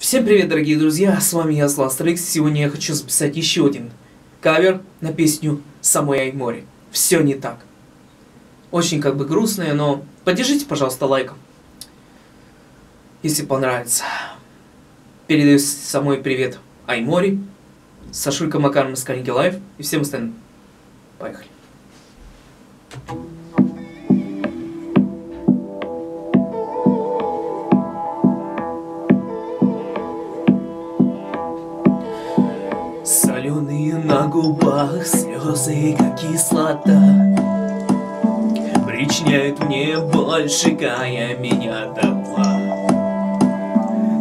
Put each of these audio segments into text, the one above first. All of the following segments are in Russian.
Всем привет, дорогие друзья, с вами я, SlavsterX. Сегодня я хочу записать еще один кавер на песню «Самой Аймори». Все не так. Очень как бы грустная, но поддержите, пожалуйста, лайком, если понравится. Передаю самой привет Аймори, Сашулька Макаром из Калинки Лайв и всем остальным. Поехали. Соленые на губах слезы, как кислота. Причиняют мне боль, сжигая меня дотла.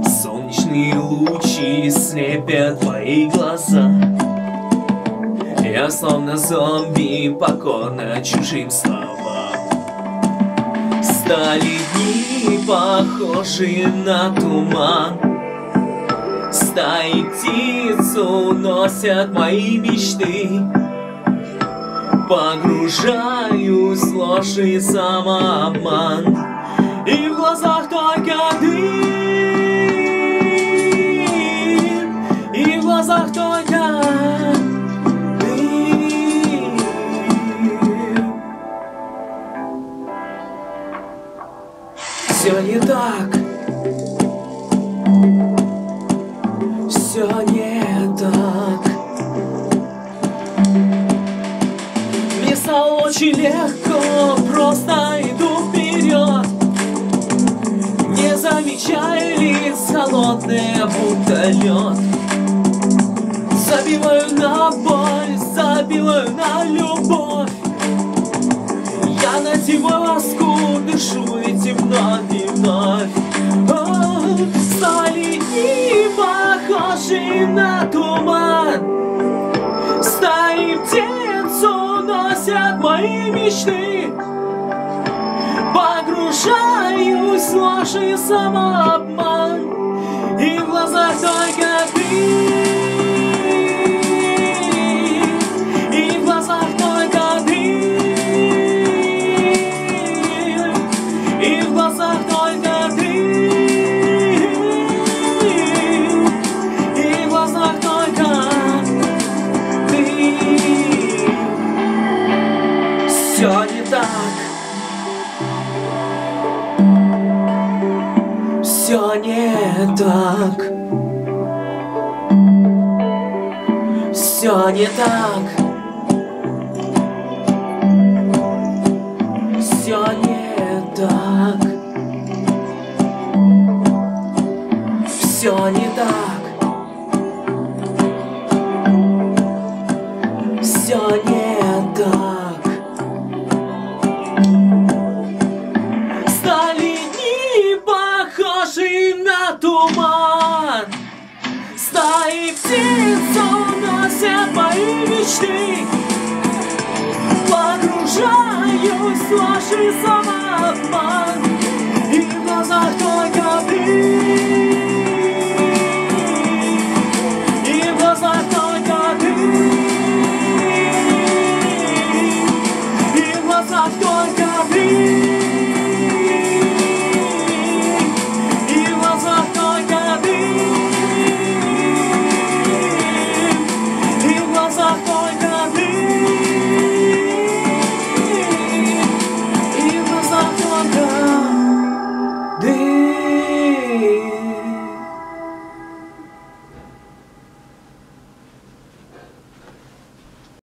Солнечные лучи слепят твои глаза. Я словно зомби, покорна чужим словам. Стали дни, похожие на туман Стаи птиц уносят мои мечты. Погружаюсь в ложь и самообман И в глазах только дым И в глазах только дым Все не так все не так. Мне стало очень легко, просто иду вперед Не замечая лиц, холодные, будто лед Забиваю на боль, забиваю на любовь. Я на тебя мечты. Погружаюсь в ложь и самообман И в глазах только ты. И в глазах только ты. И в глазах Все не так. Все не так. Все не так. Все не так. Все не туман. Стаи птиц уносят мои мечты. Погружаюсь в ложь и самообман